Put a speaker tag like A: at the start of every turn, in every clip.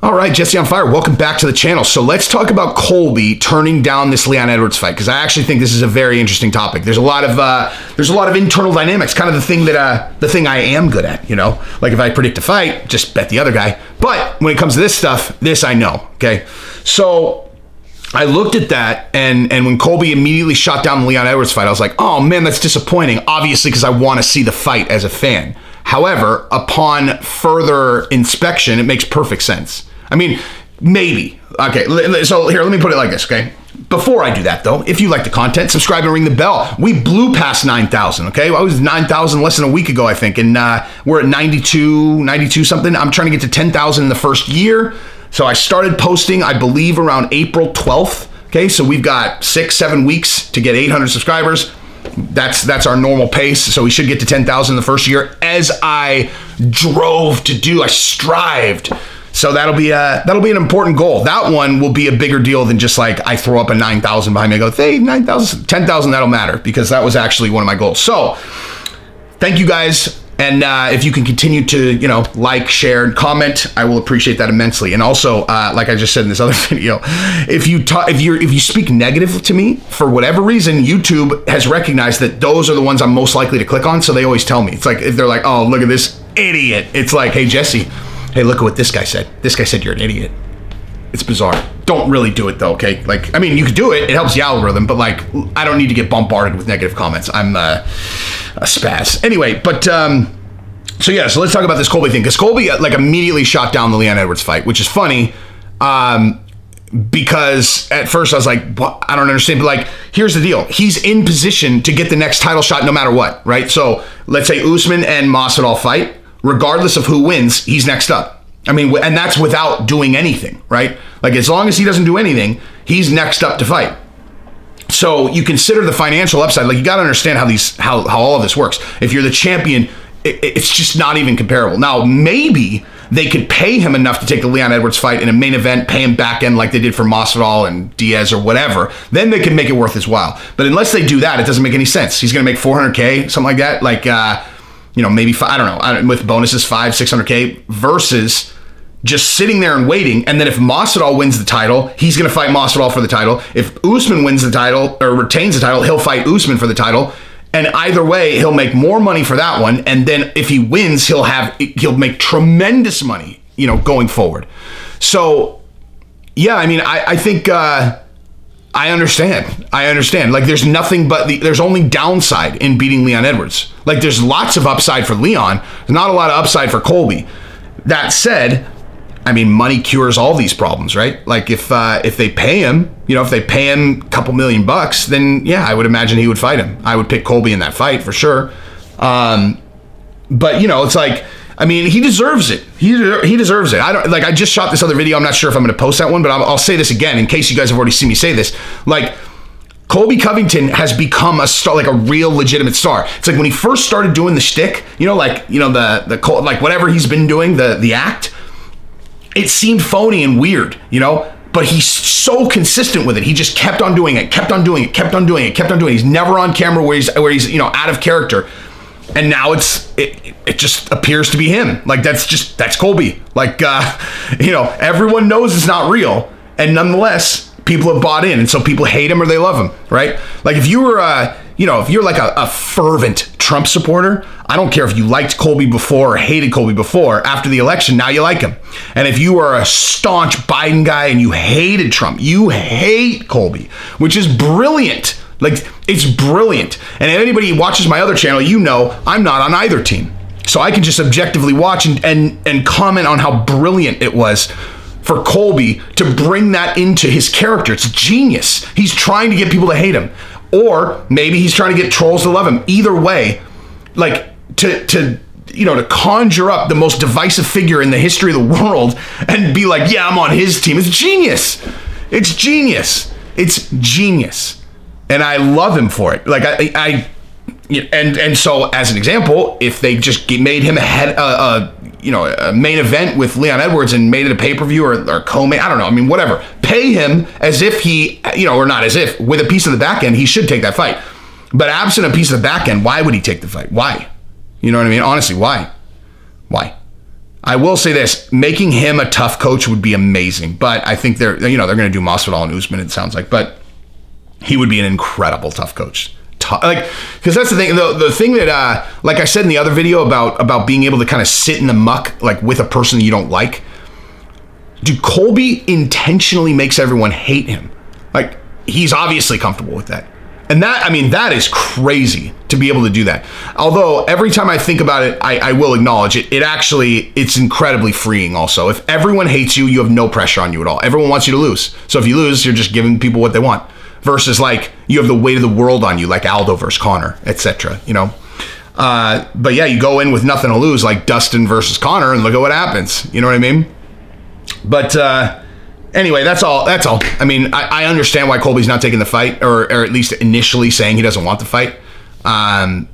A: All right, Jesse on Fire, welcome back to the channel. So let's talk about Colby turning down this Leon Edwards fight because I actually think this is a very interesting topic. There's a lot of uh, there's a lot of internal dynamics, kind of the thing that uh, the thing I am good at. You know, like if I predict a fight, just bet the other guy. But when it comes to this stuff, this I know. Okay, so I looked at that, and and when Colby immediately shot down the Leon Edwards fight, I was like, oh man, that's disappointing. Obviously, because I want to see the fight as a fan. However, upon further inspection, it makes perfect sense. I mean, maybe. Okay, so here, let me put it like this, okay? Before I do that, though, if you like the content, subscribe and ring the bell. We blew past 9,000, okay? I was 9,000 less than a week ago, I think, and uh, we're at 92, 92 something. I'm trying to get to 10,000 in the first year. So I started posting, I believe, around April 12th. Okay, so we've got six, seven weeks to get 800 subscribers. That's that's our normal pace. So we should get to 10,000 the first year. As I drove to do, I strived so that'll be a that'll be an important goal. That one will be a bigger deal than just like I throw up a nine thousand behind me. I go, hey, nine thousand, ten thousand, that'll matter because that was actually one of my goals. So thank you guys. And uh, if you can continue to, you know, like, share, and comment, I will appreciate that immensely. And also, uh, like I just said in this other video, if you talk, if you if you speak negative to me for whatever reason, YouTube has recognized that those are the ones I'm most likely to click on. So they always tell me. It's like if they're like, oh, look at this idiot. It's like, hey Jesse, hey, look at what this guy said. This guy said you're an idiot. It's bizarre. Don't really do it though, okay? Like, I mean, you could do it. It helps the algorithm, but like, I don't need to get bombarded with negative comments. I'm uh, a spaz. Anyway, but um, so yeah, so let's talk about this Colby thing because Colby uh, like immediately shot down the Leon Edwards fight, which is funny. Um, because at first I was like? I don't understand. But like, here's the deal: he's in position to get the next title shot no matter what, right? So let's say Usman and Masvidal fight regardless of who wins, he's next up. I mean, and that's without doing anything, right? Like as long as he doesn't do anything, he's next up to fight. So you consider the financial upside. Like you got to understand how these how how all of this works. If you're the champion, it, it's just not even comparable. Now maybe they could pay him enough to take the Leon Edwards fight in a main event, pay him back end like they did for Masvidal and Diaz or whatever. Then they can make it worth his while. But unless they do that, it doesn't make any sense. He's going to make 400k, something like that. Like. uh you know, maybe I don't know, with bonuses five, six hundred k versus just sitting there and waiting. And then if Masvidal wins the title, he's going to fight Masvidal for the title. If Usman wins the title or retains the title, he'll fight Usman for the title. And either way, he'll make more money for that one. And then if he wins, he'll have he'll make tremendous money, you know, going forward. So, yeah, I mean, I, I think. Uh, I understand. I understand. Like, there's nothing but the, there's only downside in beating Leon Edwards. Like, there's lots of upside for Leon. There's not a lot of upside for Colby. That said, I mean, money cures all these problems, right? Like, if uh, if they pay him, you know, if they pay him a couple million bucks, then yeah, I would imagine he would fight him. I would pick Colby in that fight for sure. Um, but you know, it's like I mean, he deserves it. He he deserves it. I don't like. I just shot this other video. I'm not sure if I'm going to post that one, but I'll, I'll say this again in case you guys have already seen me say this. Like. Colby Covington has become a star, like a real legitimate star. It's like when he first started doing the shtick, you know, like you know the the like whatever he's been doing, the the act. It seemed phony and weird, you know, but he's so consistent with it. He just kept on doing it, kept on doing it, kept on doing it, kept on doing it. He's never on camera where he's where he's you know out of character and now it's it, it just appears to be him. Like that's just that's colby. Like uh you know everyone knows it's not real. And nonetheless people have bought in. And so people hate him or they love him right? Like if you were uh you know if you're like a, a fervent trump supporter i don't care if you liked colby before or hated colby before after the election now you like him. And if you are a staunch biden guy and you hated trump you hate colby which is brilliant like it's brilliant. And anybody watches my other channel, you know I'm not on either team. So I can just objectively watch and and, and comment on how brilliant it was for Colby to bring that into his character. It's genius. He's trying to get people to hate him. Or maybe he's trying to get trolls to love him. Either way, like to to you know, to conjure up the most divisive figure in the history of the world and be like, yeah, I'm on his team. It's genius. It's genius. It's genius and I love him for it. Like I, I and and so as an example, if they just made him a head, uh, you know, a main event with Leon Edwards and made it a pay per view or, or co-main, I don't know. I mean, whatever. Pay him as if he, you know, or not as if with a piece of the back end, he should take that fight. But absent a piece of the back end, why would he take the fight? Why? You know what I mean? Honestly, why? Why? I will say this: making him a TUF coach would be amazing. But I think they're you know they're going to do Masvidal and Usman. It sounds like, but he would be an incredible TUF coach. Tough, like because that's the thing. The, the thing that uh, like I said in the other video about about being able to kind of sit in the muck like with a person you don't like. Dude, Colby intentionally makes everyone hate him. Like he's obviously comfortable with that. And that, I mean, that is crazy to be able to do that. Although every time I think about it, I, I, will acknowledge it. It actually, it's incredibly freeing also. If everyone hates you, you have no pressure on you at all. Everyone wants you to lose. So if you lose, you're just giving people what they want. Versus like you have the weight of the world on you, like Aldo versus Conor, etc. You know. Uh, but yeah, you go in with nothing to lose, like Dustin versus Conor, and look at what happens. You know what I mean? But uh, anyway, that's all. That's all. I mean, I, I understand why Colby's not taking the fight, or, or, at least initially saying he doesn't want the fight, um,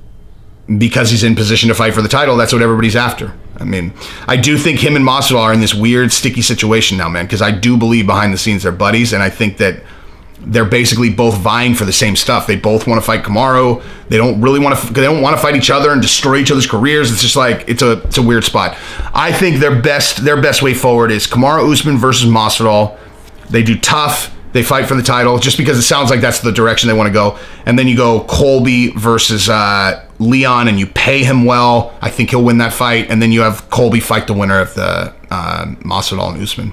A: because he's in position to fight for the title. That's what everybody's after. I mean, I do think him and Masvidal are in this weird, sticky situation now, man. Because I do believe behind the scenes they're buddies, and I think that they're basically both vying for the same stuff. They both want to fight Kamaru. They don't really want to. They don't want to fight each other and destroy each other's careers. It's just like it's a it's a weird spot. I think their best their best way forward is Kamaru Usman versus Masvidal. They do TUF. They fight for the title just because it sounds like that's the direction they want to go. And then you go Colby versus uh, Leon, and you pay him well. I think he'll win that fight. And then you have Colby fight the winner of the uh, Masvidal and Usman.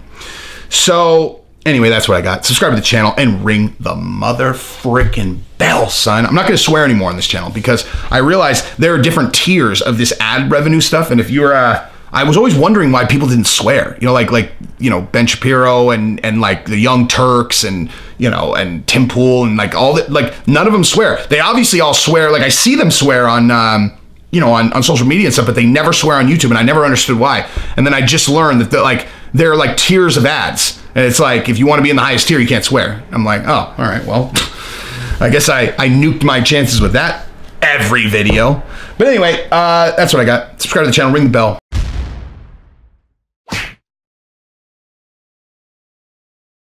A: So Anyway, that's what I got. Subscribe to the channel and ring the mother freaking bell, son. I'm not going to swear anymore on this channel because I realize there are different tiers of this ad revenue stuff. And if you're, uh, I was always wondering why people didn't swear. You know, like like you know Ben Shapiro and and like the Young Turks and you know and Tim Pool and like all that. Like none of them swear. They obviously all swear. Like I see them swear on. Um, you know, on, on social media and stuff, but they never swear on YouTube, and I never understood why. And then I just learned that like there are like tiers of ads and it's like, if you want to be in the highest tier, you can't swear. I'm like, oh, all right, well, I guess I, I nuked my chances with that every video. But anyway, uh, that's what I got. Subscribe to the channel, ring the bell.